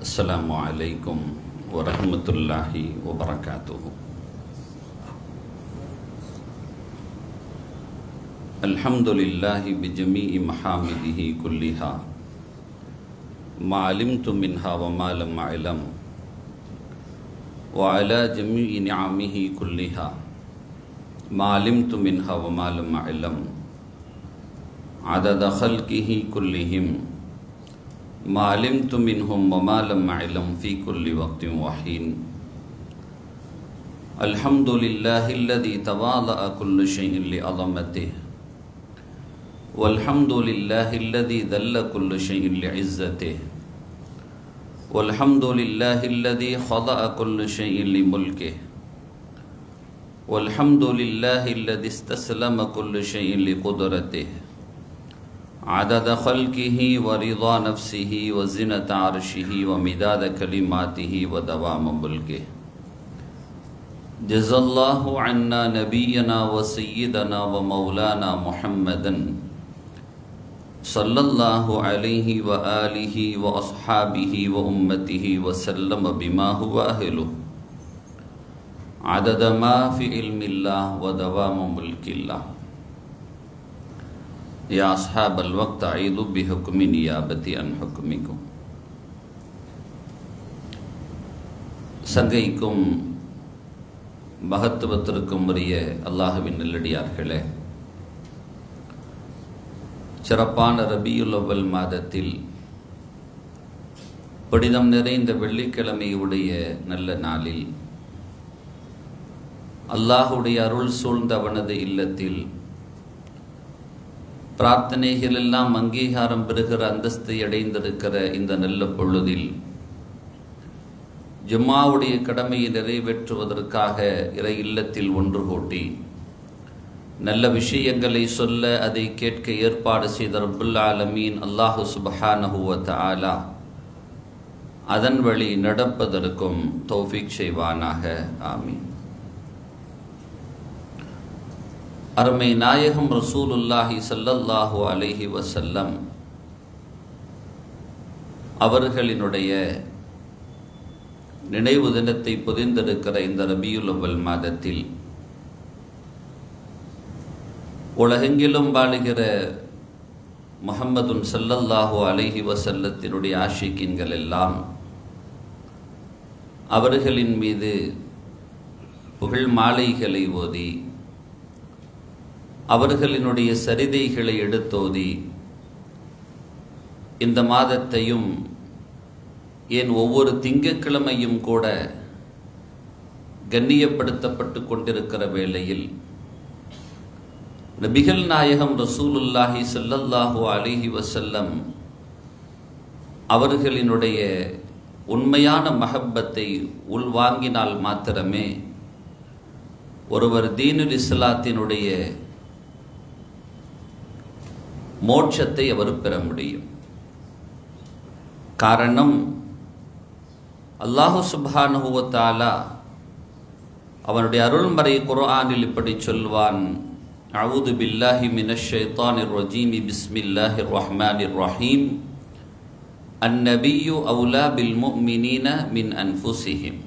السلام عليكم ورحمة الله وبركاته الحمد لله بجميع محامده كلها ما علمت منها وما لم أعلم وعلى جميع نعمه كلها ما علمت منها وما لم أعلم عدد خلقه كلهم ما علمت منهم وما لم أعلم في كل وقت وحين. الحمد لله الذي تواضع كل شيء لعظمته، والحمد لله الذي ذل كل شيء لعزته، والحمد لله الذي خضع كل شيء لملكه، والحمد لله الذي استسلم كل شيء لقدرته. عدد خلقه ورضا نفسه وزنة عرشه ومداد كلماته ودوام ملكه. جزا الله عنا نبينا وسيدنا ومولانا محمدا صلى الله عليه وآله وأصحابه وأمته وسلم بما هو أهله. عدد ما في علم الله ودوام ملك الله. يا أصحاب الوقت أعيذ بحكم نيابتي عن حكمكم சங்கைக்கும் மகத்துவத்திற்கும் உரிய அல்லாஹுவின் நல்லடியார்களே சிறப்பான ரபியுல் அவ்வல் மாதத்தில் புனிதம் நிறைந்த வெள்ளிக்கிழமையுடைய நல்ல நாளில் அல்லாஹுடைய அருள் சூழ்ந்த அவனது இல்லத்தில் பிரார்த்தனைகள் எல்லாம் அங்கீகாரம் பெறுகிற அந்தஸ்தை அடைந்திருக்கிற இந்த நல்ல பொழுதில் ஜும்மாவுடைய கடமையை நிறைவேற்றுவதற்காக இறை இல்லத்தில் ஒன்று கூட்டி நல்ல விஷயங்களை சொல்ல அதை கேட்க ஏற்பாடு செய்த ரபுல் ஆலமீன் அல்லாஹு சுபஹானஹுவத் ஆலா அதன் வழி நடப்பதற்கும் தௌஃபிக் செய்வானாக. ஆமீன். அருமை நாயகம் ரசூலுல்லாஹி சல்லல்லாஹு அலைஹி வசல்லம் அவர்களினுடைய நினைவு தினத்தை புதிந்திருக்கிற இந்த ரபியுல் அவ்வல் மாதத்தில் உலகெங்கிலும் வாழுகிற முகம்மதுன் சல்லல்லாஹு அலைஹி வசல்லத்தினுடைய ஆஷிக்கின்கள் எல்லாம் அவர்களின் மீது புகழ் மாலைகளை ஓதி அவர்களினுடைய சரிதைகளை எடுத்தோதி இந்த மாதத்தையும் ஏன் ஒவ்வொரு திங்கக்கிழமையும் கூட கண்ணியப்படுத்தப்பட்டு கொண்டிருக்கிற வேளையில் நபிகள் நாயகம் ரசூலுல்லாஹி சல்லல்லாஹு அலிஹி வசல்லம் அவர்களினுடைய உண்மையான மஹப்பத்தை உள்வாங்கினால் மாத்திரமே ஒருவர் தீனுல் இஸ்லாத்தினுடைய மோட்சத்தை அவர் பெற முடியும். காரணம் அல்லாஹு சுபானுவத்தாலா அவனுடைய அருள்மறை குர்ஆனில் இப்படி சொல்வான் அவுது பில்லாஹி மினஷைத்தானிர் ரஜீமி பிஸ்மில்லாஹிர் ரஹ்மானிர் ரஹீம். அந்நபியு அவுலா பில் முஃமினீன மின் அன்ஃபுசிஹிம்.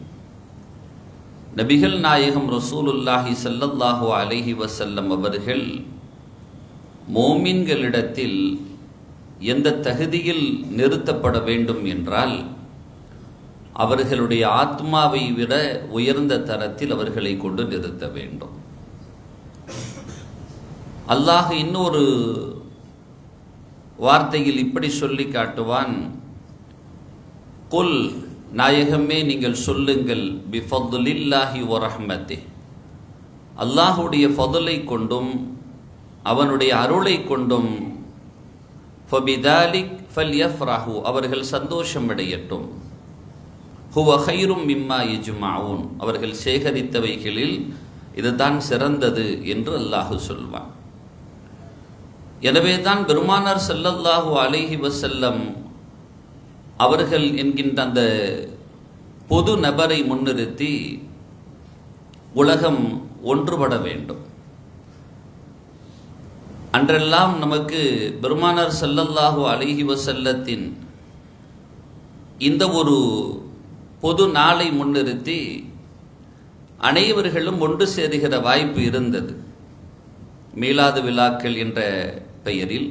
நபிகள் நாயகம் ரசூலுல்லாஹி சல்லல்லாஹு அலைஹி வசல்லம் அவர்கள் மோமின்களிடத்தில் எந்த தகுதியில் நிறுத்தப்பட வேண்டும் என்றால் அவர்களுடைய ஆத்மாவை விட உயர்ந்த தரத்தில் அவர்களை கொண்டு நிறுத்த வேண்டும். அல்லாஹ் இன்னொரு வார்த்தையில் இப்படி சொல்லி காட்டுவான் குல் நாயகமே நீங்கள் சொல்லுங்கள் பிஃபதுலில்லாஹி ஒரஹ்மத்தே அல்லாஹுடைய ஃபதுலை கொண்டும் அவனுடைய அருளை கொண்டும் ஃபபிதாலிக் ஃபல் யஃப்ராஹு அவர்கள் சந்தோஷம் அடையட்டும் ஹுவ ஹைரும் மிம்மா இஜுமாவும் அவர்கள் சேகரித்தவைகளில் இதுதான் சிறந்தது என்று அல்லாஹு சொல்வான். எனவே தான் பெருமானார் செல்லல்லாஹு அலைஹி வசல்லம் அவர்கள் என்கின்ற அந்த பொது நபரை முன்னிறுத்தி உலகம் ஒன்றுபட வேண்டும். அன்றெல்லாம் நமக்கு பெருமானார் ஸல்லல்லாஹு அலைஹி வசல்லத்தின் இந்த ஒரு பொது நாளை முன்னிறுத்தி அனைவர்களும் ஒன்று சேருகிற வாய்ப்பு இருந்தது. மீளாது விழாக்கள் என்ற பெயரில்.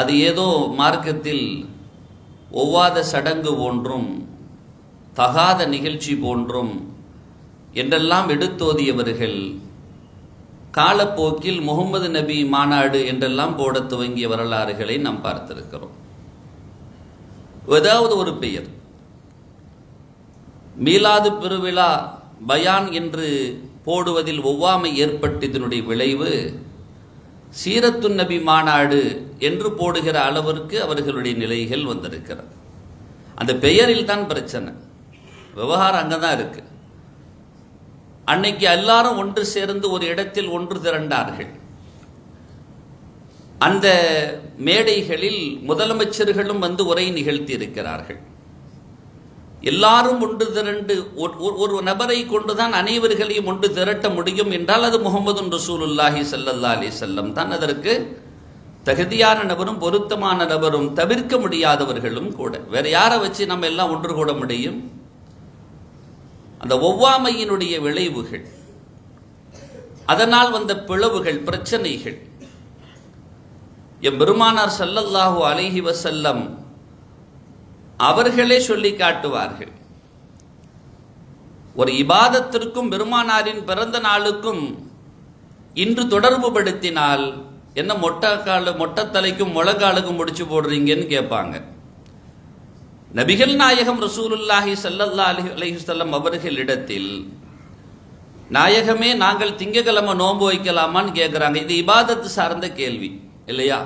அது ஏதோ மார்க்கத்தில் ஒவ்வாத சடங்கு போன்றும் தகாத நிகழ்ச்சி போன்றும் என்றெல்லாம் எடுத்தோதியவர்கள் காலப்போக்கில் முகமது நபி மாநாடு என்றெல்லாம் போட துவங்கிய வரலாறுகளை நாம் பார்த்திருக்கிறோம். ஏதாவது ஒரு பெயர். மீலாது பெருவிழா பயான் என்று போடுவதில் ஒவ்வாமை ஏற்பட்டதனுடைய விளைவு சீரத்து நபி மாநாடு என்று போடுகிற அளவிற்கு அவர்களுடைய நிலைகள் வந்திருக்கிறது. அந்த பெயரில் தான் பிரச்சனை. விவகாரம் அங்கே தான் இருக்குது அன்னைக்கு எல்லாரும் ஒன்று சேர்ந்து ஒரு இடத்தில் ஒன்று திரண்டார்கள். அந்த மேடைகளில் முதலமைச்சர்களும் வந்து உரை நிகழ்த்தி இருக்கிறார்கள் எல்லாரும் ஒன்று திரண்டு ஒரு நபரை கொண்டுதான் அனைவர்களையும் ஒன்று திரட்ட முடியும் என்றால் அது முகமது ரசூலுல்லாஹி சல்லல்லா அலி செல்லம் தான். அதற்கு தகுதியான நபரும் பொருத்தமான நபரும் தவிர்க்க முடியாதவர்களும் கூட. வேற யாரை வச்சு நம்ம எல்லாம் ஒன்று கூட முடியும்? அந்த ஒவ்வாமையினுடைய விளைவுகள் அதனால் வந்த பிளவுகள் பிரச்சனைகள். எம் பெருமானார் சல்லல்லாஹு அலைஹி வசல்லம் அவர்களே சொல்லி காட்டுவார்கள் ஒரு இபாதத்திற்கும் பெருமானாரின் பிறந்த நாளுக்கும் இன்று தொடர்பு படுத்தினால் என்ன மொட்டக்கால மொட்டத்தலைக்கும் முழங்காலுக்கும் முடிச்சு போடுறீங்கன்னு கேட்பாங்க. நபிகள் நாயகம் ரசூலுல்லாஹி சல்லல்லா அலி அலிஹல்லம் அவர்களிடத்தில் நாயகமே நாங்கள் திங்கக்கிழமை நோன்பு வைக்கலாமான்னு கேட்குறாங்க இது இபாதத்து சார்ந்த கேள்வி இல்லையா?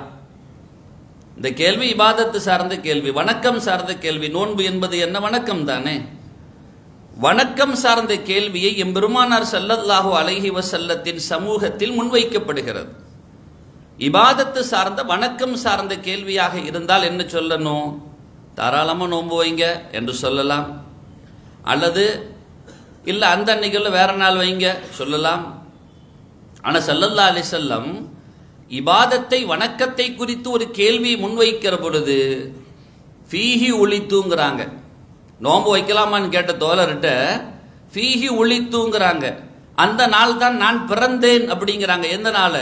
இந்த கேள்வி இபாதத்து சார்ந்த கேள்வி வணக்கம் சார்ந்த கேள்வி நோன்பு என்பது என்ன வணக்கம் தானே? வணக்கம் சார்ந்த கேள்வியை எம்பெருமானார் சல்லல்லாஹு அலைஹி வசல்லத்தின் சமூகத்தில் முன்வைக்கப்படுகிறது. இபாதத்து சார்ந்த வணக்கம் சார்ந்த கேள்வியாக இருந்தால் என்ன சொல்லணும்? தாராளமாக நோன்பு வைங்க என்று சொல்லலாம். அல்லது இல்லை அந்த அன்னைக்குள்ள வேற நாள் வைங்க சொல்லலாம். ஆனால் சல்லல்லா அலி செல்லம் இபாதத்தை வணக்கத்தை குறித்து ஒரு கேள்வியை முன்வைக்கிற பொழுது ஃபீஹி ஒளித்துங்கிறாங்க நோன்பு வைக்கலாமான்னு கேட்ட தோழர்கிட்ட ஃபீஹி ஒளித்துங்கிறாங்க அந்த நாள் தான் நான் பிறந்தேன் அப்படிங்கிறாங்க. எந்த நாள்?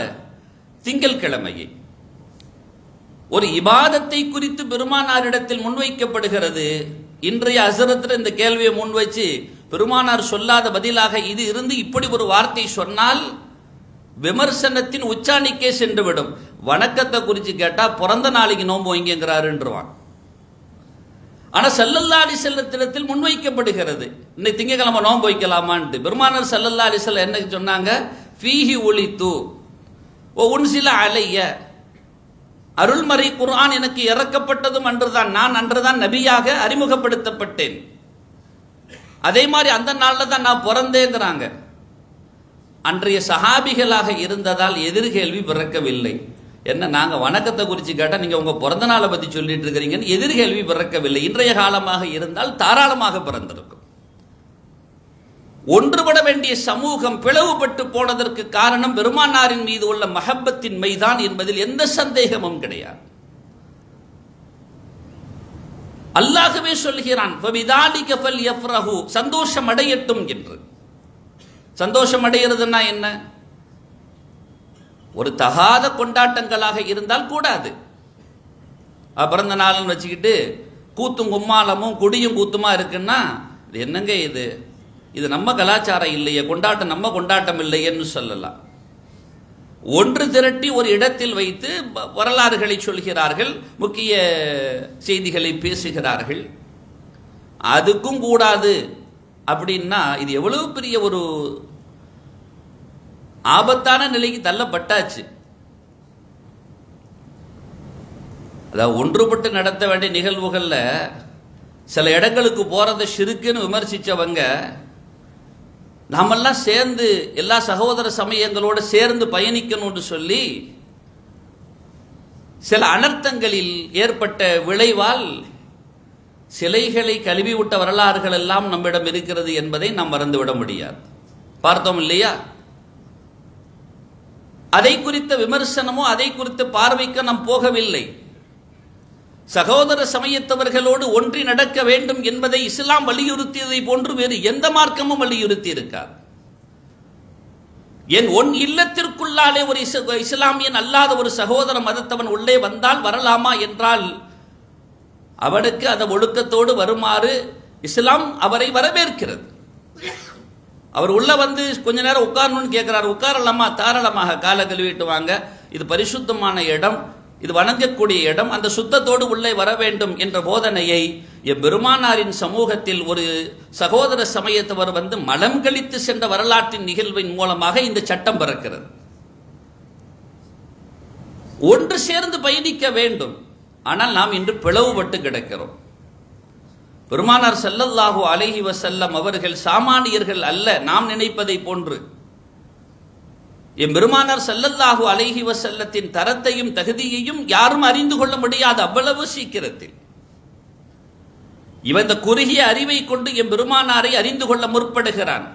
திங்கள்கிழமையை. ஒரு இபாதத்தை குறித்து பெருமானாரிடத்தில் முன்வைக்கப்படுகிறது. இன்றைய அசுரத்தில் இந்த கேள்வியை முன்வைச்சு பெருமானார் சொல்லாத பதிலாக இது இருந்து இப்படி ஒரு வார்த்தை சொன்னால் விமர்சனத்தின் உச்சாணிக்கே சென்றுவிடும். வணக்கத்தை குறித்து கேட்டா பிறந்த நாளைக்கு நோன்பு வைங்கிறாருன்றவான் ஆனால் செல்லல்லா அலி செல்லத்திடத்தில் முன்வைக்கப்படுகிறது. இன்னைக்கு திங்கக்கிழமை நோன்பு வைக்கலாமான்ட்டு. பெருமானார் செல்லல்லா அலி செல்ல என்ன சொன்னாங்க? ஃபீஹி ஒளித்து ஓ உன் சில அலைய. அருள்மறை குர்ஆன் எனக்கு இறக்கப்பட்டதும் அன்றுதான். நான் அன்றுதான் நபியாக அறிமுகப்படுத்தப்பட்டேன். அதே மாதிரி அந்த நாளில் தான் நான் பிறந்தேங்கிறாங்க. அன்றைய சஹாபிகளாக இருந்ததால் எதிர்கேள்வி பிறக்கவில்லை. என்ன நாங்கள் வணக்கத்தை குறித்து கேட்டால் நீங்கள் உங்கள் பிறந்த நாளை பற்றி சொல்லிட்டு இருக்கிறீங்கன்னு எதிர்கேள்வி பிறக்கவில்லை. இன்றைய காலமாக இருந்தால் தாராளமாக பிறந்திருக்கும். ஒன்றுபட வேண்டிய சமூகம் பிளவுபட்டு போனதற்கு காரணம் பெருமானாரின் மீது உள்ள மஹப்பத்தின் மைதான் என்பதில் எந்த சந்தேகமும் கிடையாது. அல்லாகவே சொல்கிறான் சந்தோஷம் அடையட்டும் என்று. சந்தோஷம் அடைகிறதுனா என்ன? ஒரு தகாத கொண்டாட்டங்களாக இருந்தால் கூடாது. பிறந்த நாள்னு வச்சுக்கிட்டு கூத்தும் கும்மாலமும் குடியும் கூத்துமா இருக்குன்னா இது என்னங்க இது? இது நம்ம கலாச்சாரம் இல்லையே கொண்டாட்டம் நம்ம கொண்டாட்டம் இல்லையேன்னு சொல்லலாம். ஒன்று திரட்டி ஒரு இடத்தில் வைத்து வரலாறுகளை சொல்கிறார்கள் முக்கிய செய்திகளை பேசுகிறார்கள். அதுக்கும் கூடாது அப்படின்னா இது எவ்வளவு பெரிய ஒரு ஆபத்தான நிலைக்கு தள்ளப்பட்டாச்சு. அதாவது ஒன்றுபட்டு நடத்த வேண்டிய நிகழ்வுகளில் சில இடங்களுக்கு போறதை சிறுக்குன்னு விமர்சித்தவங்க நாமெல்லாம் சேர்ந்து எல்லா சகோதர சமயங்களோடு சேர்ந்து பயணிக்கணும்னு சொல்லி சில அனர்த்தங்களில் ஏற்பட்ட விளைவால் சிலைகளை கழுவிவிட்ட வரலாறுகள் எல்லாம் நம்மிடம் இருக்கிறது என்பதை நாம் மறந்துவிட முடியாது. பார்த்தோம் இல்லையா? அதை குறித்த விமர்சனமோ அதை குறித்த பார்வைக்கு நாம் போகவில்லை. சகோதர சமயத்தவர்களோடு ஒன்றி நடக்க வேண்டும் என்பதை இஸ்லாம் வலியுறுத்தியதை போன்று வேறு எந்த மார்க்கமும் வலியுறுத்தி இருக்கார் என் ஒன் இல்லத்திற்குள்ளாலே ஒரு இஸ்லாமியன் அல்லாத ஒரு சகோதர மதத்தவன் உள்ளே வந்தால் வரலாமா என்றால் அவனுக்கு அந்த ஒழுக்கத்தோடு வருமாறு இஸ்லாம் அவரை வரவேற்கிறது. அவர் உள்ள வந்து கொஞ்ச நேரம் உட்காரணும்னு கேட்கிறார் உட்காரலாமா? தாராளமாக காலை கழுவிட்டு வாங்க. இது பரிசுத்தமான இடம். இது வணங்கக்கூடிய இடம் அந்த சுத்தத்தோடு உள்ளே வர வேண்டும் என்ற போதனையை எம்பெருமானாரின் சமூகத்தில் ஒரு சகோதர சமயத்தவர் வந்து மலம் கழித்து சென்ற வரலாற்றின் நிகழ்வின் மூலமாக இந்த சட்டம் பிறக்கிறது. ஒன்று சேர்ந்து பயணிக்க வேண்டும். ஆனால் நாம் இன்று பிளவுபட்டு கிடக்கிறோம். பெருமானார் ஸல்லல்லாஹு அலைஹி வசல்லம் அவர்கள் சாமானியர்கள் அல்ல நாம் நினைப்பதை போன்று. எம்பெருமானார் பெருமானார் ஸல்லல்லாஹு அலைஹி வஸல்லத்தின் தரத்தையும் தகுதியையும் யாரும் அறிந்து கொள்ள முடியாது அவ்வளவு சீக்கிரத்தில். இவன் இந்த குறுகிய அறிவை கொண்டு என் பெருமானாரை அறிந்து கொள்ள முற்படுகிறான்.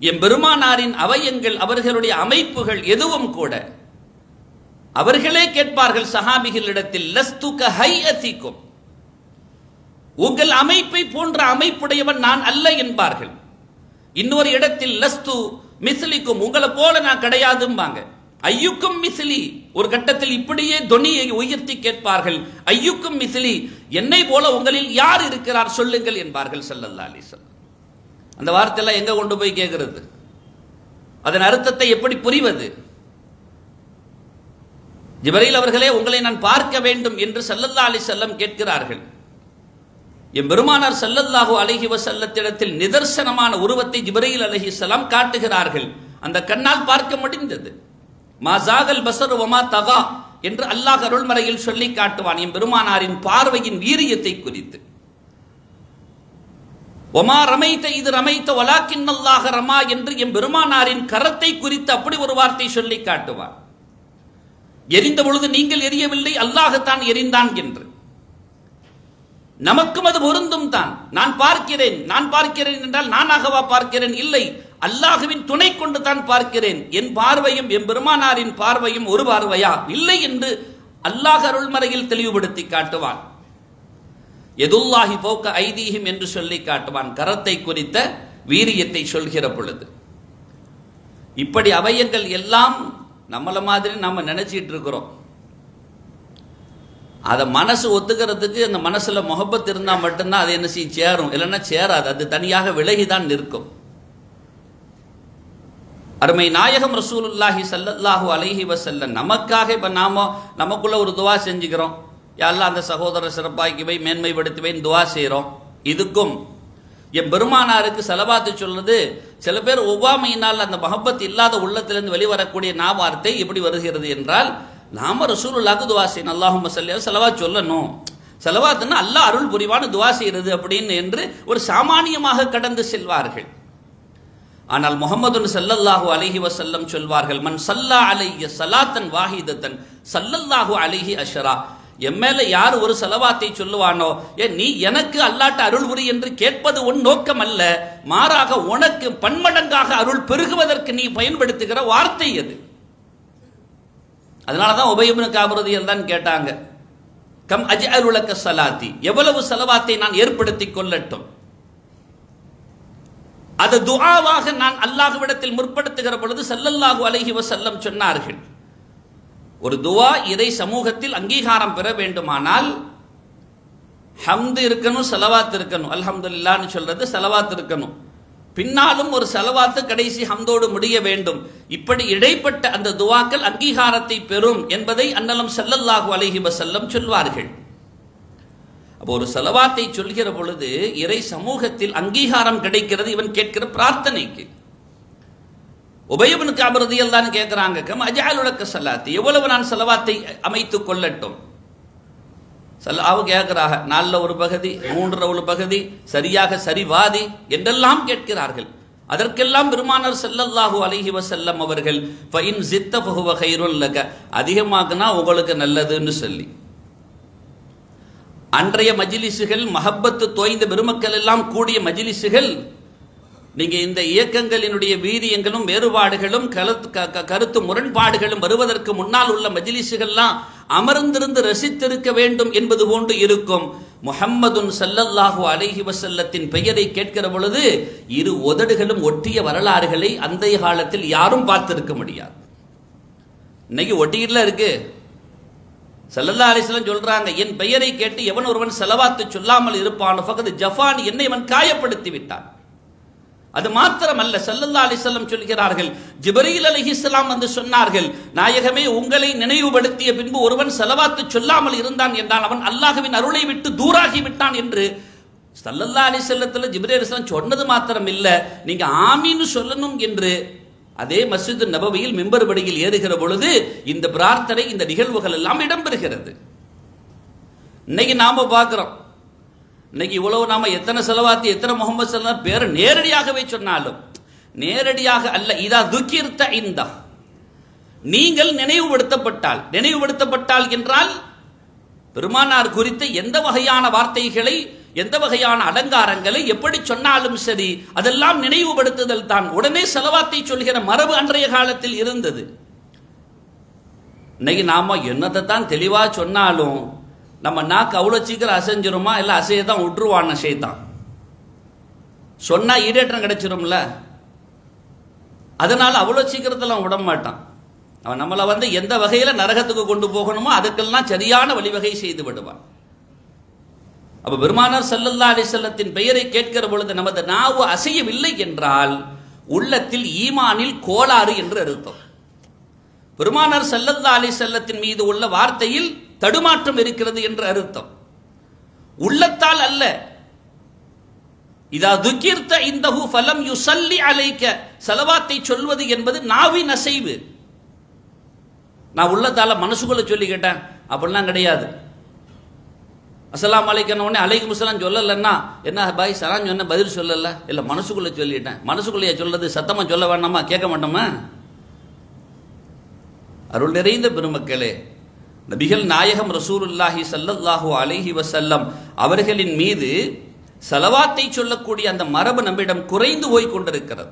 என் பெருமானாரின் அவயங்கள் அவர்களுடைய அமைப்புகள் எதுவும் கூட அவர்களே கேட்பார்கள் சஹாபிகளிடத்தில் லஸ்துக ஹையத்திக்கும். உங்கள் அமைப்பை போன்ற அமைப்புடையவன் நான் அல்ல என்பார்கள். இன்னொரு இடத்தில் லஸ்து மிஸ்லிக்கும் உங்களை போல நான் கிடையாதும்பாங்க. ஐயுக்கும் மிசிலி ஒரு கட்டத்தில் இப்படியே தொனியை உயர்த்தி கேட்பார்கள். ஐயுக்கும் மிசிலி என்னை போல உங்களில் யார் இருக்கிறார் சொல்லுங்கள் என்பார்கள் செல்லல்லா அலைஹி அந்த வார்த்தையெல்லாம் எங்க கொண்டு போய் கேட்கிறது அதன் அர்த்தத்தை எப்படி புரிவது? ஜிபரையில் அவர்களே உங்களை நான் பார்க்க வேண்டும் என்று செல்லல்லா அலி செல்லம் கேட்கிறார்கள். என் பெருமானார் ஸல்லல்லாஹு வசல்லத்திடத்தில் நிதர்சனமான உருவத்தை ஜிப்ரீல் அலைஹிஸ்ஸலாம் காட்டுகிறார்கள். அந்த கண்ணால் பார்க்க முடிந்தது. மாசாகல் பசரு வமா தகா என்று அல்லாஹ் அருள்மறையில் சொல்லி காட்டுவான் என் பெருமானாரின் பார்வையின் வீரியத்தை குறித்து. ஒமா ரமைத்த இது ரமைத்த ஒலாக்கின் அல்லாஹ ரமா என்று என் பெருமானாரின் கரத்தை குறித்து அப்படி ஒரு வார்த்தை சொல்லி காட்டுவான். எரிந்த பொழுது நீங்கள் எரியவில்லை அல்லாஹத்தான் எரிந்தான் என்று. நமக்கும் அது பொருந்தும் தான். நான் பார்க்கிறேன். நான் பார்க்கிறேன் என்றால் நானாகவா பார்க்கிறேன். இல்லை. அல்லாஹுவின் துணை கொண்டு தான் பார்க்கிறேன். என் பார்வையும் என் பெருமானாரின் பார்வையும் ஒரு பார்வையா? இல்லை என்று அல்லாஹ் அருள்மறையில் தெளிவுபடுத்தி காட்டுவான். எதுல்லாஹி போக்க ஐதீகம் என்று சொல்லி காட்டுவான். கரத்தை குறித்த வீரியத்தை சொல்கிற பொழுது. இப்படி அவயங்கள் எல்லாம் நம்மள மாதிரி நம்ம நினைச்சிட்டு இருக்கிறோம். அதை மனசு ஒத்துக்கிறதுக்கு அந்த மனசில் முகப்பத் இருந்தால் மட்டும்தான் அது என்ன செய்யும்? சேரும். இல்லைன்னா சேராது. அது தனியாக விலகிதான் நிற்கும். அருமை நாயகம் ரசூலுல்லாஹி சல்லல்லாஹு அலைஹி வசல்ல நமக்காக இப்போ நாம நமக்குள்ள ஒரு துவா செஞ்சுக்கிறோம். யாரெல்லாம் அந்த சகோதரர் போய் மேன்மைப்படுத்துவேன் துவா செய்கிறோம் இதுக்கும் என் பெருமானாருக்கு செலவாத்து சொல்றது சில பேர் ஒவ்வாமையினால் அந்த மகப்பத் இல்லாத உள்ளத்திலிருந்து வெளிவரக்கூடிய நாவார்த்தை எப்படி வருகிறது என்றால் நாம ரசூலுல்லாக்கு துவா செய்யணும். அல்லாஹும் சல்லியா செலவா சொல்லணும். செலவாத்துன்னா அல்லாஹ் அருள் புரிவான துவா செய்கிறது அப்படின்னு என்று ஒரு சாமானியமாக கடந்து செல்வார்கள். ஆனால் முகமது சல்லல்லாஹு அலிஹி வசல்லம் சொல்வார்கள் மன் சல்லா அலைய சலாத்தன் வாஹிதத்தன் சல்லல்லாஹு அலிஹி அஷரா. என் மேல யார் ஒரு செலவாத்தை சொல்லுவானோ? ஏ நீ எனக்கு அல்லாட்ட அருள் புரி என்று கேட்பது உன் நோக்கம் அல்ல. மாறாக உனக்கு பன்மடங்காக அருள் பெருகுவதற்கு நீ பயன்படுத்துகிற வார்த்தை அதனால அதனாலதான் உபயம்னு காபரதியல் தான் கேட்டாங்க. கம் அஜ் அருளக்க சலாத்தி. எவ்வளவு செலவாத்தை நான் ஏற்படுத்தி கொள்ளட்டும். அது துஆவாக நான் அல்லாஹ்விடத்தில் முற்படுத்துகிற பொழுது செல்லல்லாஹு அலைஹி வசல்லம் சொன்னார்கள். ஒரு துவா இறை சமூகத்தில் அங்கீகாரம் பெற வேண்டுமானால் ஹம்து இருக்கணும் செலவாத்து இருக்கணும். அல்ஹம்துல்லான்னு சொல்றது செலவாத்து இருக்கணும். பின்னாலும் ஒரு செலவாத்து கடைசி ஹம்தோடு முடிய வேண்டும். இப்படி இடைப்பட்ட அந்த துவாக்கள் அங்கீகாரத்தை பெறும் என்பதை அன்னலம் சல்லல்லாஹு அலைஹி வசல்லம் சொல்வார்கள். அப்போ ஒரு செலவாத்தை சொல்கிற பொழுது இறை சமூகத்தில் அங்கீகாரம் கிடைக்கிறது இவன் கேட்கிற பிரார்த்தனைக்கு. உபயவனுக்கு அபிரதியல் தான் கேட்கிறாங்க கம் அஜாலுலக்க செல்லாத்து எவ்வளவு நான் செலவாத்தை அமைத்துக் கொள்ளட்டும்? சல்லாவு கேட்கிறாக நாலில் ஒரு பகுதி மூன்றுல ஒரு பகுதி சரியாக சரிவாதி என்றெல்லாம் கேட்கிறார்கள். அதற்கெல்லாம் பெருமானர் செல்லல்லாஹு அலஹி வசல்லம் அவர்கள் ஃபைன் சித்த புகுவ கைருல் அதிகமாகனா உங்களுக்கு நல்லதுன்னு சொல்லி. அன்றைய மஜிலிசுகள் மஹப்பத்து தோய்ந்த பெருமக்கள் எல்லாம் கூடிய மஜிலிசுகள் நீங்கள் இந்த இயக்கங்களினுடைய வீரியங்களும் வேறுபாடுகளும் கருத்து க- க- கருத்து முரண்பாடுகளும் வருவதற்கு முன்னால் உள்ள மஜிலிசுகள்லாம் அமர்ந்திருந்து ரசித்திருக்க வேண்டும் என்பது போன்று இருக்கும். முஹம்மதுன் சல்லல்லாஹு அலைஹி வசல்லத்தின் பெயரை கேட்கிற பொழுது இரு உதடுகளும் ஒட்டிய வரலாறுகளை அந்த காலத்தில் யாரும் பார்த்திருக்க முடியாது. இன்னைக்கு ஒட்டியில இருக்கு. சல்லல்லா அலிஸ்லாம் சொல்றாங்க என் பெயரை கேட்டு எவன் ஒருவன் செலவாத்து சொல்லாமல் இருப்பான் ஜஃபான் என்னை இவன் காயப்படுத்தி விட்டான். அது மாத்திரமல்ல சல்லல்லா அலிசல்லம் சொல்கிறார்கள் ஜிபரீல் அலிஹிஸ்லாம் வந்து சொன்னார்கள் நாயகமே உங்களை நினைவுபடுத்திய பின்பு ஒருவன் செலவாத்து சொல்லாமல் இருந்தான் என்றால் அவன் அல்லாஹுவின் அருளை விட்டு தூராகி விட்டான் என்று சல்லல்லா அலிசல்லத்தில் ஜிபரே அலிஸ்லாம் சொன்னது மாத்திரம் இல்லை நீங்க ஆமீன்னு சொல்லணும் என்று அதே மஸ்ஜித் நபவியில் மிம்பர்படியில் ஏறுகிற பொழுது இந்த பிரார்த்தனை இந்த நிகழ்வுகள் எல்லாம் இடம்பெறுகிறது. இன்னைக்கு நாம பார்க்கிறோம் இன்னைக்கு இவ்வளவு நாம எத்தனை செலவாத்தி எத்தனை முகமது செல்லாம் பேர் நேரடியாகவே சொன்னாலும் நேரடியாக அல்ல இதா துக்கிர்த்த இந்தா நீங்கள் நினைவுபடுத்தப்பட்டால் நினைவுபடுத்தப்பட்டால் என்றால் பெருமானார் குறித்த எந்த வகையான வார்த்தைகளை எந்த வகையான அலங்காரங்களை எப்படி சொன்னாலும் சரி அதெல்லாம் நினைவுபடுத்துதல் தான். உடனே செலவாத்தை சொல்கிற மரபு அன்றைய காலத்தில் இருந்தது. இன்னைக்கு நாம என்னத்தை தான் தெளிவா சொன்னாலும் நம்ம நாக்கு அவ்வளோ சீக்கிரம் அசைஞ்சிருமா? இல்லை அசைய தான் விட்டுருவான் செய்தான் சொன்னால் ஈடேற்றம் கிடைச்சிரும்ல? அதனால் அவ்வளோ சீக்கிரத்தில் விட மாட்டான். அவன் நம்மளை வந்து எந்த வகையில் நரகத்துக்கு கொண்டு போகணுமோ அதுக்கெல்லாம் சரியான வழிவகை செய்து விடுவான். அப்போ பெருமானார் சல்லல்லா அலிசல்லத்தின் பெயரை கேட்கிற பொழுது நமது நாவு அசையவில்லை என்றால் உள்ளத்தில் ஈமானில் கோளாறு என்று அர்த்தம். பெருமானார் சல்லல்லா அலிசல்லத்தின் மீது உள்ள வார்த்தையில் தடுமாற்றம் இருக்கிறது என்று அர்த்தம். உள்ளத்தால் அல்ல. இதா துக்கிர்த்த இந்த ஃபலம் யுசல்லி அலைக்க. செலவாத்தை சொல்வது என்பது நாவின் அசைவு நான் உள்ளத்தால மனசுக்குள்ள சொல்லி கேட்டேன். அப்படிலாம் கிடையாது. அசலாம் அலைக்கன உடனே அலைக்கு முசலாம் சொல்லலைன்னா என்ன பாய் சலாம் சொன்ன பதில் சொல்லல? இல்லை மனசுக்குள்ள சொல்லிட்டேன். மனசுக்குள்ளேயே சொல்றது சத்தமா சொல்ல வேண்டாமா? கேட்க மாட்டோமா? அருள் நிறைந்த பெருமக்களே நபிகள் நாயகம் ரசூலுல்லாஹி சல்லல்லாஹு அலைஹி வசல்லம் அவர்களின் மீது செலவாத்தை சொல்லக்கூடிய அந்த மரபு நம்மிடம் குறைந்து போய் கொண்டிருக்கிறது.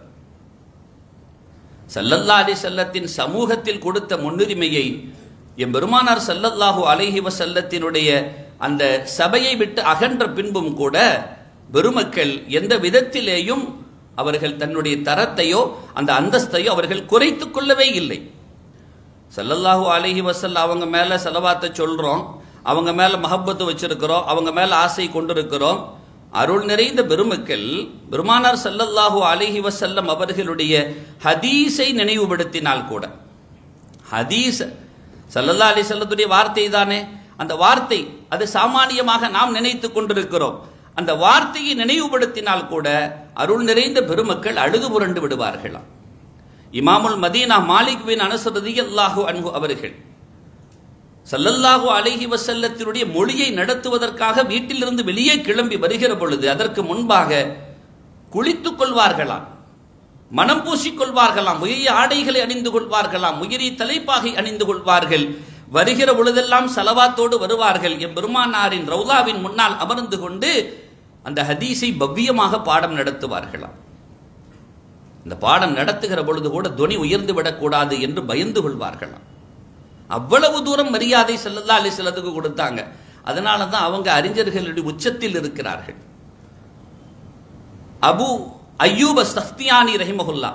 சல்லல்லா அலி செல்லத்தின் சமூகத்தில் கொடுத்த முன்னுரிமையை எம் பெருமானார் சல்லல்லாஹு அலைஹி வசல்லத்தினுடைய அந்த சபையை விட்டு அகன்ற பின்பும் கூட பெருமக்கள் எந்த விதத்திலேயும் அவர்கள் தன்னுடைய தரத்தையோ அந்த அந்தஸ்தையோ அவர்கள் குறைத்துக் கொள்ளவே இல்லை. செல்லல்லாஹூ அலஹி வசல் அவங்க மேலே செலவாத்த சொல்கிறோம் அவங்க மேலே மஹப்பத்து வச்சிருக்கிறோம். அவங்க மேலே ஆசை கொண்டிருக்கிறோம். அருள் நிறைந்த பெருமக்கள் பெருமானார் செல்லல்லாஹூ அலஹி வசல்லம் அவர்களுடைய ஹதீஸை நினைவுபடுத்தினால் கூட. ஹதீஸ் சல்லல்லா அலி செல்லத்துடைய வார்த்தை தானே? அந்த வார்த்தை அது சாமானியமாக நாம் நினைத்து கொண்டிருக்கிறோம். அந்த வார்த்தையை நினைவுபடுத்தினால் கூட அருள் நிறைந்த பெருமக்கள் அழுது புரண்டு விடுவார்களாம். இமாமுல் மதீனா மாலிக் பின் அனசரதி அல்லாஹு அன்பு அவர்கள் சல்லல்லாஹு அலைஹி வசல்லத்தினுடைய மொழியை நடத்துவதற்காக வீட்டிலிருந்து வெளியே கிளம்பி வருகிற பொழுது அதற்கு முன்பாக குளித்துக் கொள்வார்களாம் மனம் பூசிக்கொள்வார்களாம் உயிரிய ஆடைகளை அணிந்து கொள்வார்களாம் உயிரி தலைப்பாகை அணிந்து கொள்வார்கள். வருகிற பொழுதெல்லாம் செலவாத்தோடு வருவார்கள். என் பெருமானாரின் ரவுதாவின் முன்னால் அமர்ந்து கொண்டு அந்த ஹதீஸை பவ்யமாக பாடம் நடத்துவார்களாம். இந்த பாடம் நடத்துகிற பொழுது கூட துணி உயர்ந்து விடக்கூடாது என்று பயந்து கொள்வார்களாம் அவ்வளவு தூரம் மரியாதை செல்லல்லா அலி செல்லத்துக்கு கொடுத்தாங்க. அதனால தான் அவங்க அறிஞர்களுடைய உச்சத்தில் இருக்கிறார்கள். அபு அய்யூப சஸ்தியானி ரஹிமகுல்லா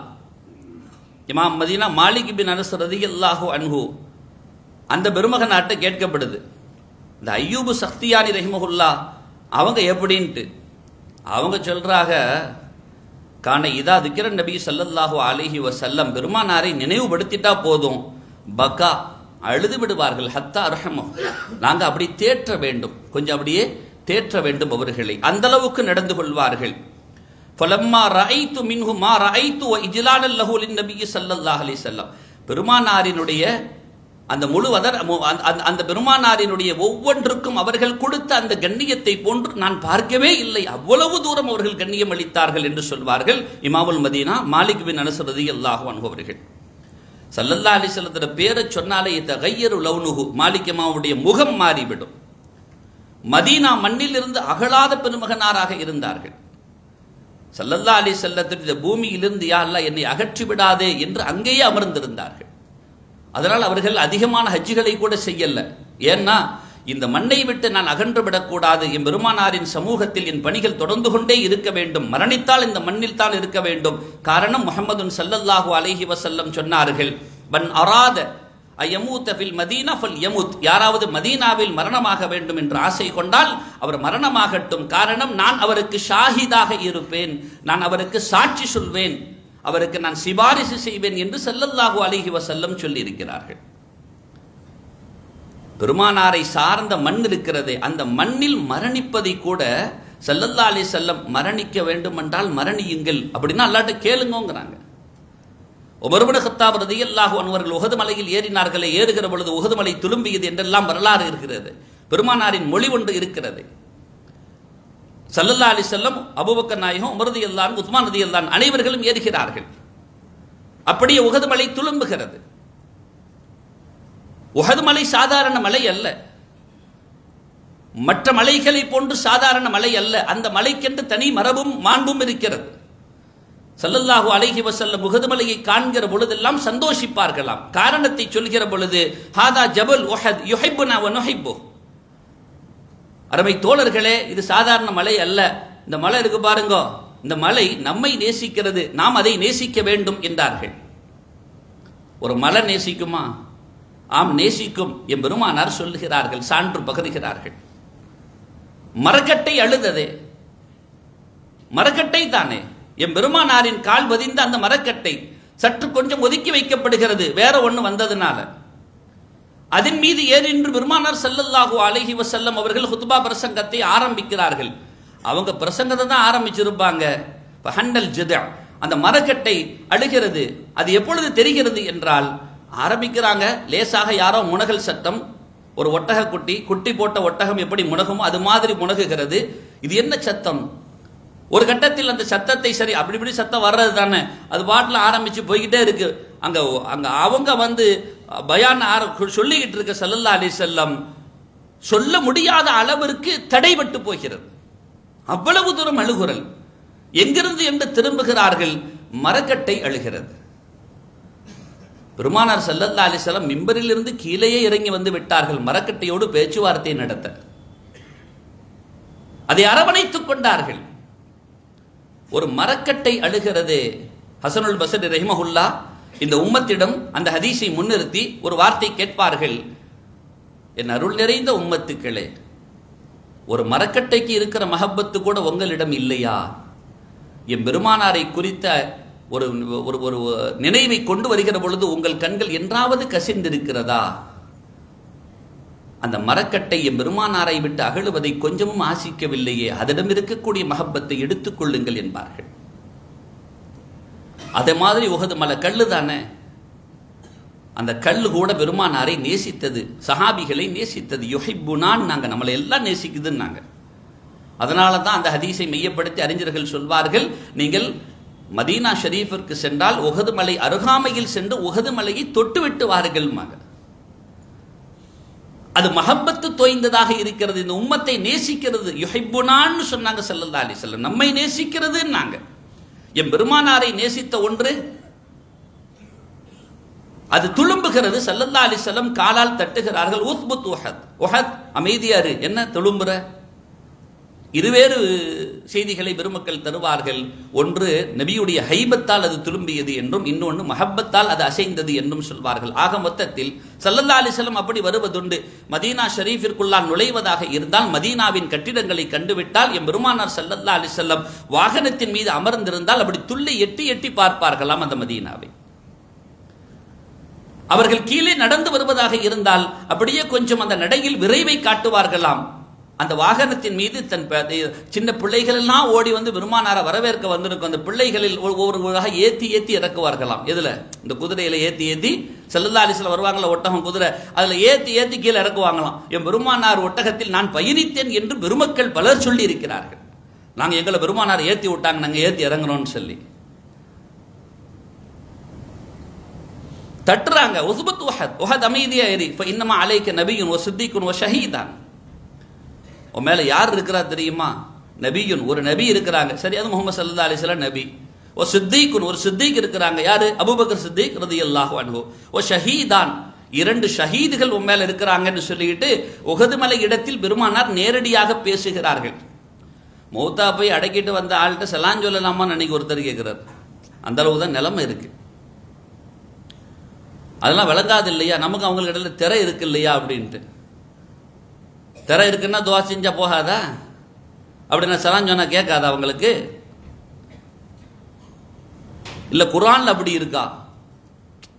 இமாம் மதீனா மாலிக் பின் அனஸ் ரதியல்லாஹு அன்ஹு அந்த பெருமக நாட்டை கேட்கப்படுது. இந்த ஐயூபு சக்தியானி ரஹிமகுல்லா அவங்க எப்படின்ட்டு? அவங்க சொல்றாங்க காண இதா திக்கிற நபி சல்லல்லாஹு அலிஹி வசல்லம் பெருமானாரை நினைவுபடுத்திட்டா போதும். பக்கா அழுது விடுவார்கள் ஹத்தா அர்ஹமோ நாங்கள் அப்படி தேற்ற வேண்டும். கொஞ்சம் அப்படியே தேற்ற வேண்டும் அவர்களை. அந்த அளவுக்கு நடந்து கொள்வார்கள். ஃபலம்மா ரஐத்து மின்ஹு மா ரஐத்து வ இஜ்லாலல் நபி சல்லல்லாஹ் அலி செல்லம் பெருமானாரினுடைய அந்த முழுவதர் அந்த பெருமானாரினுடைய ஒவ்வொன்றுக்கும் அவர்கள் கொடுத்த அந்த கண்ணியத்தை போன்று நான் பார்க்கவே இல்லை. அவ்வளவு தூரம் அவர்கள் கண்ணியம் அளித்தார்கள் என்று சொல்வார்கள் இமாவுல் மதீனா மாலிக் பின் அனுசரதி அல்லாஹு அவர்கள். சல்லல்லா அலிசல்லத்திர பேரை சொன்னாலே இந்த கையரு லவுனுகு மாலிக் இமாவுடைய முகம் மாறிவிடும். மதீனா மண்ணிலிருந்து அகலாத பெருமகனாராக இருந்தார்கள். சல்லல்லா அலி செல்லத்தின் இந்த பூமியிலிருந்து யா என்னை அகற்றி விடாதே என்று அங்கேயே அமர்ந்திருந்தார்கள். அதனால் அவர்கள் அதிகமான ஹஜ்ஜுகளை கூட செய்யல. ஏன்னா இந்த மண்ணை விட்டு நான் அகன்று விடக்கூடாது என் பெருமானாரின் சமூகத்தில் என் பணிகள் தொடர்ந்து கொண்டே இருக்க வேண்டும். மரணித்தால் இந்த மண்ணில் தான் இருக்க வேண்டும். காரணம் முஹம்மதுன் சல்லல்லாஹு அலஹி வசல்லம் சொன்னார்கள் பன் அராத அயமூத் ஃபில் மதீனா ஃபல் யமுத். யாராவது மதீனாவில் மரணமாக வேண்டும் என்று ஆசை கொண்டால் அவர் மரணமாகட்டும். காரணம் நான் அவருக்கு ஷாஹிதாக இருப்பேன். நான் அவருக்கு சாட்சி சொல்வேன். அவருக்கு நான் சிபாரிசு செய்வேன் என்று ஸல்லல்லாஹு அலைஹி வசல்லம் சொல்லியிருக்கிறார்கள். பெருமானாரை சார்ந்த மண் இருக்கிறதே அந்த மண்ணில் மரணிப்பதை கூட செல்லல்லா அலி செல்லம் மரணிக்க வேண்டும் என்றால் மரணியுங்கள் அப்படின்னா அல்லாட்ட கேளுங்கோங்கிறாங்க. உமர்புன ஹத்தாப் ரதியல்லாஹு அன்வர்கள் உகது மலையில் ஏறினார்களே ஏறுகிற பொழுது உகது மலை துளும்பியது என்றெல்லாம் வரலாறு இருக்கிறது. பெருமானாரின் மொழி ஒன்று இருக்கிறது. சல்லல்லா அலி செல்லம் அபுபக்கர் நாயகம் உமரது எல்லான் உஸ்மான் ரதி எல்லான் அனைவர்களும் ஏறுகிறார்கள். அப்படியே உகது மலை துளும்புகிறது. உகது மலை சாதாரண மலை அல்ல. மற்ற மலைகளை போன்று சாதாரண மலை அல்ல. அந்த மலைக்கென்று தனி மரபும் மாண்பும் இருக்கிறது. சல்லல்லாஹு அலைஹி வஸல்லம் முகதுமலையை காண்கிற பொழுதெல்லாம் சந்தோஷிப்பார்களாம். காரணத்தை சொல்கிற பொழுது ஹாதா ஜபல் உஹத் யுஹிப்புனா வ நுஹிப்பு அருமை தோழர்களே இது சாதாரண மலை அல்ல. இந்த மலை இருக்கு பாருங்க. இந்த மலை நம்மை நேசிக்கிறது. நாம் அதை நேசிக்க வேண்டும் என்றார்கள். ஒரு மலை நேசிக்குமா? ஆம் நேசிக்கும் என் பெருமானார் சொல்லுகிறார்கள் சான்று பகருகிறார்கள். மரக்கட்டை அழுததே. மரக்கட்டை தானே? என் பெருமானாரின் கால் பதிந்த அந்த மரக்கட்டை சற்று கொஞ்சம் ஒதுக்கி வைக்கப்படுகிறது. வேற ஒன்று வந்ததுனால. அதன் மீது ஏனென்று பெருமானார் ஸல்லல்லாஹு அலைஹி வசல்லம் அவர்கள் ஹுத்பா பிரசங்கத்தை ஆரம்பிக்கிறார்கள்? அவங்க பிரசங்கத்தை தான் ஆரம்பிச்சிருப்பாங்க. ஹண்டல் ஜிதா அந்த மரக்கட்டை அழுகிறது. அது எப்பொழுது தெரிகிறது என்றால் ஆரம்பிக்கிறாங்க லேசாக யாரோ முனகல் சத்தம். ஒரு ஒட்டக குட்டி குட்டி போட்ட ஒட்டகம் எப்படி முனகுமோ அது மாதிரி முனகுகிறது. இது என்ன சத்தம்? ஒரு கட்டத்தில் அந்த சத்தத்தை சரி அப்படி இப்படி சத்தம் வர்றது தானே. அது பாட்டில் ஆரம்பிச்சு போய்கிட்டே இருக்கு. அங்கே அங்கே அவங்க வந்து பயான் ஆர சொல்லிக்கிட்டு இருக்க சல்லல்லா அலி செல்லம் சொல்ல முடியாத அளவிற்கு தடைபட்டு போகிறது. அவ்வளவு தூரம் அழுகுரல். எங்கிருந்து என்று திரும்புகிறார்கள் மரக்கட்டை அழுகிறது. பெருமானார் சல்லல்லா அலிசல்லாம் மிம்பரிலிருந்து கீழேயே இறங்கி வந்து விட்டார்கள். மரக்கட்டையோடு பேச்சுவார்த்தை நடத்த. அதை அரவணைத்துக் கொண்டார்கள். ஒரு மரக்கட்டை அழுகிறதே. ஹசனுல் பசரி ரஹிமஹுல்லா இந்த உம்மத்திடம் அந்த ஹதீஸை முன்னிறுத்தி ஒரு வார்த்தை கேட்பார்கள். என் அருள் நிறைந்த உம்மத்துக்களே ஒரு மரக்கட்டைக்கு இருக்கிற மகப்பத்து கூட உங்களிடம் இல்லையா? என் பெருமானாரை குறித்த ஒரு ஒரு ஒரு நினைவை கொண்டு வருகிற பொழுது உங்கள் கண்கள் என்றாவது கசிந்திருக்கிறதா? அந்த மரக்கட்டை பெருமானாரை விட்டு அகழுவதை கொஞ்சமும் ஆசிக்கவில்லையே. அதனிடம் இருக்கக்கூடிய மகப்பத்தை எடுத்துக் கொள்ளுங்கள் என்பார்கள். அதே மாதிரி உகது மலை கல்லு தானே? அந்த கல் கூட பெருமானாரை நேசித்தது சஹாபிகளை நேசித்தது. யுஹிப்புனான் நாங்கள் நம்மளை எல்லாம் நேசிக்குதுன்னாங்க. அதனால தான் அந்த ஹதீஸை மையப்படுத்தி அறிஞர்கள் சொல்வார்கள் நீங்கள் மதீனா ஷரீஃபிற்கு சென்றால் உகது மலை அருகாமையில் சென்று உகது மலையை தொட்டுவிட்டு வாருங்கள் மக அது மஹப்பத்து தோய்ந்ததாக இருக்கிறது இந்த உம்மத்தை நேசிக்கிறது யுஹிப்புனான்னு சொன்னாங்க செல்லல்லா அலி செல்லம் நம்மை நேசிக்கிறதுன்னாங்க. என் பெருமானாரை நேசித்த ஒன்று அது துளும்புகிறது சல்லல்லா அலி செல்லம் காலால் தட்டுகிறார்கள். உத்புத் உஹத். உஹத் அமைதியாரு என்ன? துளும்புற? இருவேறு செய்திகளை பெருமக்கள் தருவார்கள். ஒன்று நபியுடைய ஹைபத்தால் அது திரும்பியது என்றும் இன்னொன்று மஹப்பத்தால் அது அசைந்தது என்றும் சொல்வார்கள். ஆக மொத்தத்தில் சல்லல்லா அலிசல்லம் அப்படி வருவதுண்டு. மதீனா ஷரீஃபிற்குள்ளால் நுழைவதாக இருந்தால் மதீனாவின் கட்டிடங்களை கண்டுவிட்டால் என் பெருமானார் சல்லல்லா அலிசல்லம் வாகனத்தின் மீது அமர்ந்திருந்தால் அப்படி துள்ளி எட்டி எட்டி பார்ப்பார்களாம் அந்த மதீனாவை. அவர்கள் கீழே நடந்து வருவதாக இருந்தால் அப்படியே கொஞ்சம் அந்த நடையில் விரைவை காட்டுவார்களாம். அந்த வாகனத்தின் மீது தன் சின்ன பிள்ளைகள் எல்லாம் ஓடி வந்து பெருமானார வரவேற்க வந்திருக்கும். அந்த பிள்ளைகளில் ஒவ்வொரு ஏத்தி ஏத்தி இறக்குவார்களாம். எதுல? இந்த குதிரையில ஏத்தி ஏத்தி செல்லல்லா அலிஸ்ல வருவாங்களா ஒட்டகம் குதிரை. அதுல ஏத்தி ஏத்தி கீழே இறக்குவாங்களாம். என் பெருமானார் ஒட்டகத்தில் நான் பயணித்தேன் என்று பெருமக்கள் பலர் சொல்லி இருக்கிறார்கள் நாங்க எங்களை பெருமானார் ஏத்தி விட்டாங்க நாங்க ஏத்தி இறங்குறோம்னு சொல்லி. தட்டுறாங்க. உசுபத் உஹத். உஹத் அமைதியா ஏறி இன்னமா அலைக்க நபியும் ஒரு சித்திக்குன் ஒரு ஷஹீதான். உன் மேலே யார் இருக்கிறா தெரியுமா? நபியுன். ஒரு நபி இருக்கிறாங்க. சரி அது முகமது சல்லா அலிஸ்ல நபி. ஓ சித்திக்குன் ஒரு சித்திக் இருக்கிறாங்க. யாரு? அபுபக்கர் சித்திக் ரதி அல்லாஹ் அன்ஹு. ஓ ஷஹீதான். இரண்டு ஷஹீதுகள் உன் மேல இருக்கிறாங்கன்னு சொல்லிட்டு உகதுமலை இடத்தில் பெருமானார் நேரடியாக பேசுகிறார்கள். மௌத்தா போய் அடக்கிட்டு வந்த ஆள்கிட்ட செலான் சொல்லலாமான்னு அன்னைக்கு ஒருத்தர் கேட்கிறார் அந்த அளவு தான் நிலைமை இருக்கு. அதெல்லாம் விளங்காது இல்லையா? நமக்கு அவங்களுக்கு இடையில திரை இருக்கு இல்லையா அப்படின்ட்டு. திற இருக்குன்னா துவா செஞ்சா போகாதா? அப்படின்னா சலான் சொன்னா கேட்காதா அவங்களுக்கு? இல்ல குரான்ல அப்படி இருக்கா?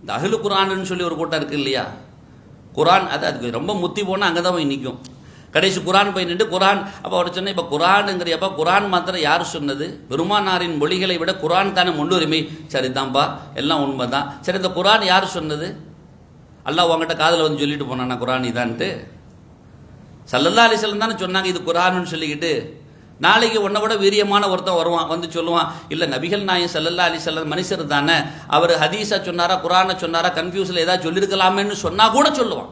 இந்த அகிலு குரான்னு சொல்லி ஒரு கூட்டம் இருக்கு இல்லையா? குரான் அது அதுக்கு ரொம்ப முத்தி போனால் அங்கே தான் போய் நிற்கும் கடைசி குரான் போய் நின்று குரான் அப்போ அவர் சொன்னேன் இப்போ குரானுங்கிறியப்பா குரான் மாத்திரம் யார் சொன்னது? பெருமானாரின் மொழிகளை விட குரான் தானே முன்னுரிமை? சரிதான்ப்பா எல்லாம் உண்மைதான். சரி இந்த குரான் யார் சொன்னது? அல்லாஹ் உங்ககிட்ட காதில் வந்து சொல்லிட்டு போனானா குரான் இதான்ட்டு? சல்லல்லா அலிஸ்லம் தானே சொன்னாங்க இது குரானுன்னு சொல்லிக்கிட்டு. நாளைக்கு உன்னை விட வீரியமான ஒருத்தன் வருவான் வந்து சொல்லுவான் இல்லை நபிகள் நாயன் சல்லல்லா அலிசல்லம் மனுஷர் தானே. அவர் ஹதீஸா சொன்னாரா குரானை சொன்னாரா கன்ஃபியூஸில் ஏதாவது சொல்லியிருக்கலாமேன்னு சொன்னால் கூட சொல்லுவான்.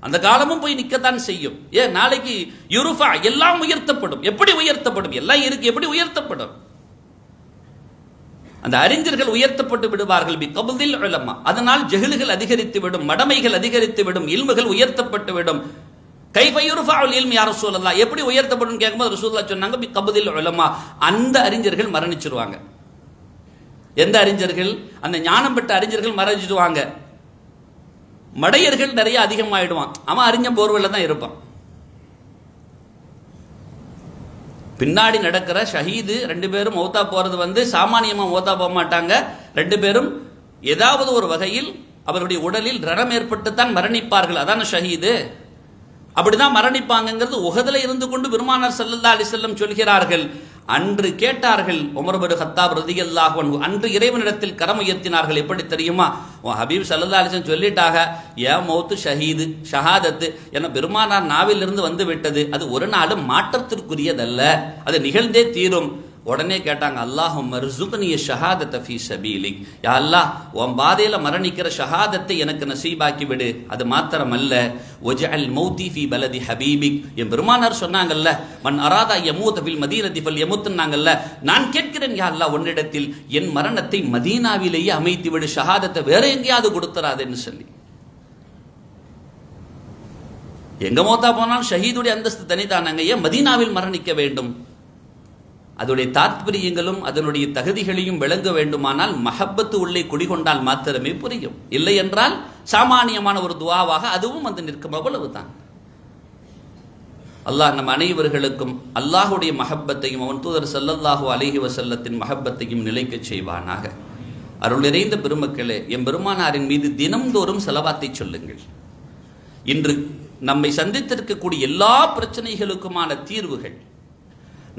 அந்த காலமும் போய் நிற்கத்தான் செய்யும். ஏன் நாளைக்கு யுருஃபா எல்லாம் உயர்த்தப்படும். எப்படி உயர்த்தப்படும்? எல்லாம் இருக்கு எப்படி உயர்த்தப்படும்? அந்த அறிஞர்கள் உயர்த்தப்பட்டு விடுவார்கள். பி கபுதில் அதனால் ஜெகில்கள் அதிகரித்து விடும் மடமைகள் அதிகரித்து விடும் இல்முகள் உயர்த்தப்பட்டு விடும். கைபயுருஃபாவுல் இல்மி யார் ரசூலல்லா எப்படி உயர்த்தப்படும் கேட்கும்போது ரசூல்லா சொன்னாங்க பி கபுதில் உலமா. அந்த அறிஞர்கள் மரணிச்சிருவாங்க. எந்த அறிஞர்கள்? அந்த ஞானம் பெற்ற அறிஞர்கள் மரணிச்சிடுவாங்க மடையர்கள் நிறைய அதிகமாயிடுவான். அவன் அறிஞன் போர்வெல்ல தான் இருப்பான். பின்னாடி நடக்கிற ஷஹீது ரெண்டு பேரும் மௌத்தா போறது வந்து சாமானியமா மௌத்தா போக மாட்டாங்க. ரெண்டு பேரும் ஏதாவது ஒரு வகையில் அவருடைய உடலில் ரணம் ஏற்பட்டு தான் மரணிப்பார்கள். அதான ஷஹீது? அப்படிதான் மரணிப்பாங்கிறது உகதில இருந்து கொண்டு பெருமானார் சல்லல்லா அலிசல்லம் சொல்கிறார்கள். அன்று கேட்டார்கள் உமர்பரு ஹத்தாப் ரதியல்லாஹ் அன்று இறைவனிடத்தில் கரம் உயர்த்தினார்கள். எப்படி தெரியுமா? ஹபீப் சல்லல்லா அலிசன் சொல்லிட்டாக ஏ மௌத்து ஷஹீது ஷஹாதத்து. என பெருமானார் நாவிலிருந்து வந்து விட்டது. அது ஒரு நாளும் மாற்றத்திற்குரியதல்ல. அது நிகழ்ந்தே தீரும். உடனே கேட்டாங்க அல்லாஹ் மர்சுக்னிய ஷஹாதத்தை ஃபீ சபீலிக். யா அல்லாஹ் உன் பாதையில் மரணிக்கிற ஷஹாதத்தை எனக்கு நசீபாக்கி விடு. அது மாத்திரமல்ல. ஒஜஅல் மௌதி ஃபி பலதி ஹபீபிக். என் பெருமானார் சொன்னாங்கல்ல மன் அராதா யமூத பில் மதீனதி ஃபல் யமுத்துனாங்கல்ல நான் கேட்கிறேன் யா அல்லாஹ் உன்னிடத்தில் என் மரணத்தை மதீனாவிலேயே அமைத்து விடு ஷஹாதத்தை வேற எங்கேயாவது கொடுத்துறாதுன்னு சொல்லி. எங்க மோத்தா போனாலும் ஷஹீதுடைய அந்தஸ்து தனிதானாங்க. ஏன் மதீனாவில் மரணிக்க வேண்டும்? அதனுடைய தாத்பரியங்களும் அதனுடைய தகுதிகளையும் விளங்க வேண்டுமானால் மஹப்பத்து உள்ளே குடிகொண்டால் மாத்திரமே புரியும். இல்லை என்றால் சாமானியமான ஒரு துவாவாக அதுவும் வந்து நிற்கும். அவ்வளவுதான். அல்லாஹ் நம் அனைவர்களுக்கும் அல்லாஹுடைய மஹப்பத்தையும் அவன் தூதர் சல்லல்லாஹு அலிஹி வசல்லத்தின் மஹப்பத்தையும் நிலைக்கச் செய்வானாக. அருள் நிறைந்த பெருமக்களே எம் பெருமானாரின் மீது தினம்தோறும் செலவாத்தை சொல்லுங்கள். இன்று நம்மை சந்தித்திருக்கக்கூடிய எல்லா பிரச்சனைகளுக்குமான தீர்வுகள்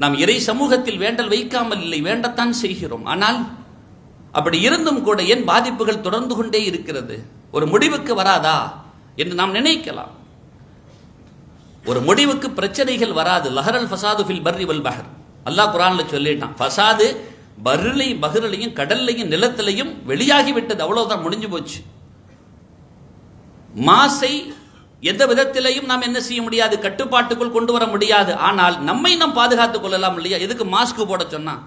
நாம் இறை சமூகத்தில் வேண்டல் வைக்காமல் இல்லை வேண்டத்தான் செய்கிறோம். ஆனால் அப்படி இருந்தும் கூட ஏன் பாதிப்புகள் தொடர்ந்து கொண்டே இருக்கிறது? ஒரு முடிவுக்கு வராதா என்று நாம் நினைக்கலாம். ஒரு முடிவுக்கு பிரச்சனைகள் வராது. லஹரல் ஃபசாது ஃபில் பர்ரி வல் பஹர். அல்லாஹ் குரான்ல சொல்லிட்டான் ஃபசாது பர்ரிலையும் பஹ்ரிலையும் கடல்லையும் நிலத்திலையும் வெளியாகி விட்டது அவ்வளவுதான் முடிஞ்சு போச்சு. மாசை எந்த விதத்திலையும் நாம் என்ன செய்ய முடியாது? கட்டுப்பாட்டுக்குள் கொண்டு வர முடியாது. ஆனால் நம்மை நாம் பாதுகாத்துக் கொள்ளலாம் இல்லையா? எதுக்கு மாஸ்க் போட சொன்னா?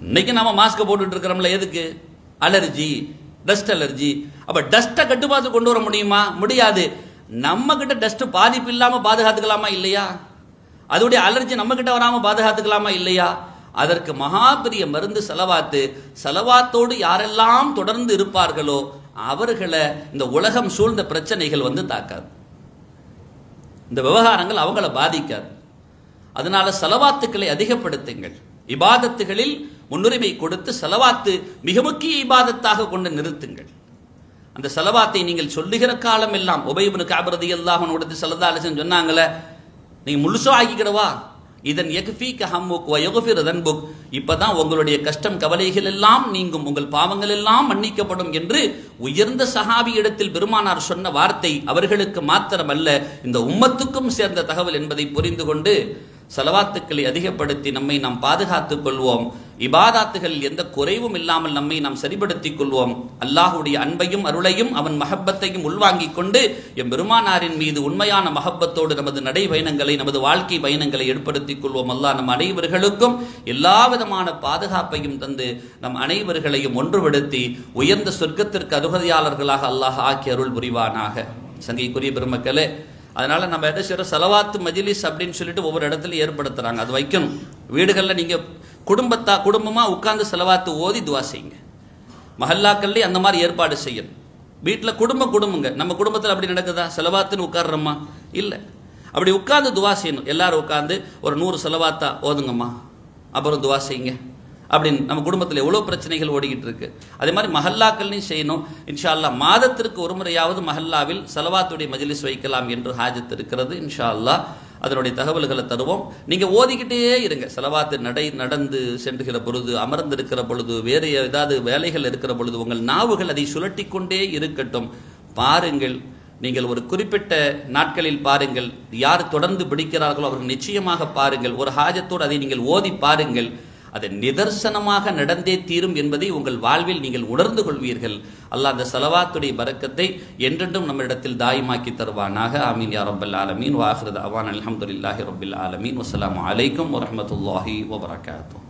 இன்னைக்கு நாம மாஸ்க் போட்டுட்டு இருக்கிறோம்ல எதுக்கு? அலர்ஜி டஸ்ட் அலர்ஜி அப்ப டஸ்ட்டை கட்டுப்பாத்து கொண்டு வர முடியுமா? முடியாது. நம்ம கிட்ட டஸ்ட் பாதிப்பு இல்லாம பாதுகாத்துக்கலாமா இல்லையா? அதோடைய அலர்ஜி நம்ம கிட்ட வராம பாதுகாத்துக்கலாமா இல்லையா? அதற்கு மகா பெரிய மருந்து செலவாத்து. செலவாத்தோடு யாரெல்லாம் தொடர்ந்து இருப்பார்களோ அவர்களை இந்த உலகம் சூழ்ந்த பிரச்சனைகள் வந்து தாக்காது. இந்த விவகாரங்கள் அவங்கள பாதிக்காது. அதனால செலவாத்துக்களை அதிகப்படுத்துங்கள். இபாதத்துகளில் முன்னுரிமை கொடுத்து செலவாத்து மிக முக்கிய இபாதத்தாக கொண்டு நிறுத்துங்கள். அந்த செலவாத்தை நீங்கள் சொல்லுகிற காலம் எல்லாம் உபயபுனு காபிரதி எல்லாம் உடத்து செலதாலசன் சொன்னாங்களே நீங்க முழுசும் ஆக்கிக்கிடவா இதன் எக்ஃபீக ஹம்முக் வ தன்புக். இப்பதான் உங்களுடைய கஷ்டம் கவலைகள் எல்லாம் நீங்கும். உங்கள் பாவங்கள் எல்லாம் மன்னிக்கப்படும் என்று உயர்ந்த சஹாபி இடத்தில் பெருமானார் சொன்ன வார்த்தை அவர்களுக்கு மாத்திரமல்ல. இந்த உம்மத்துக்கும் சேர்ந்த தகவல் என்பதை புரிந்து கொண்டு செலவாத்துக்களை அதிகப்படுத்தி நம்மை நாம் பாதுகாத்துக் கொள்வோம். இபாதாத்துகள் எந்த குறைவும் இல்லாமல் நம்மை நாம் சரிபடுத்திக் கொள்வோம். அல்லாஹுடைய அன்பையும் அருளையும் அவன் மஹப்பத்தையும் உள்வாங்கிக் கொண்டு எம் பெருமானாரின் மீது உண்மையான மஹப்பத்தோடு நமது நடைபயணங்களை நமது வாழ்க்கை பயணங்களை ஏற்படுத்திக் கொள்வோம். அல்லாஹ் நம் அனைவர்களுக்கும் எல்லா விதமான பாதுகாப்பையும் தந்து நம் அனைவர்களையும் ஒன்றுபடுத்தி உயர்ந்த சொர்க்கத்திற்கு அருகதையாளர்களாக அல்லாஹ் ஆக்கி அருள் புரிவானாக. சங்கைக்குரிய பெருமக்களே அதனால் நம்ம எதை செய்கிறோம் செலவாத்து மஜிலிஸ் அப்படின்னு சொல்லிட்டு ஒவ்வொரு இடத்துல ஏற்படுத்துகிறாங்க அது வைக்கணும். வீடுகளில் நீங்கள் குடும்பத்தா குடும்பமாக உட்காந்து செலவாத்து ஓதி துவா செய்யுங்க. மஹல்லாக்கள்லேயும் அந்த மாதிரி ஏற்பாடு செய்யணும். வீட்டில் குடும்ப குடும்பங்க. நம்ம குடும்பத்தில் அப்படி நடக்குதா? செலவாத்துன்னு உட்காடுறோமா இல்லை. அப்படி உட்காந்து துவா செய்யணும். எல்லாரும் உட்காந்து ஒரு நூறு செலவாத்தா ஓதுங்கம்மா. அப்புறம் துவா செய்யுங்க. அப்படின்னு நம்ம குடும்பத்தில் எவ்வளோ பிரச்சனைகள் ஓடிக்கிட்டு இருக்கு. அதே மாதிரி மஹல்லாக்கள்லையும் செய்யணும். இன்ஷா அல்லாஹ் மாதத்திற்கு ஒரு முறையாவது மஹல்லாவில் செலவாத்துடைய மஜிலிஸ் வைக்கலாம் என்று ஹாஜத் இருக்கிறது. இன்ஷா அல்லாஹ் அதனுடைய தகவல்களை தருவோம். நீங்கள் ஓதிக்கிட்டே இருங்க. செலவாத்து நடை நடந்து சென்றுகிற பொழுது அமர்ந்திருக்கிற பொழுது வேறு ஏதாவது வேலைகள் இருக்கிற பொழுது உங்கள் நாவுகள் அதை சுழட்டி கொண்டே இருக்கட்டும். பாருங்கள். நீங்கள் ஒரு குறிப்பிட்ட நாட்களில் பாருங்கள். யார் தொடர்ந்து பிடிக்கிறார்களோ அவர்கள் நிச்சயமாக பாருங்கள். ஒரு ஹாஜத்தோடு அதை நீங்கள் ஓதி பாருங்கள். அது நிதர்சனமாக நடந்தே தீரும் என்பதை உங்கள் வாழ்வில் நீங்கள் உணர்ந்து கொள்வீர்கள். அல்லாஹ் அந்த செலவாத்துடைய பறக்கத்தை என்றென்றும் நம்மிடத்தில் தாயமாக்கி தருவானாக. ஆமீன் யா ரப்பல் ஆலமீன். வாஹிரத் அவான் அலமதுல்லாஹி ரப்பில் ஆலமீன். வசலாம் அலைக்கும் வரமத்துல்லாஹி வபரகாத்தூ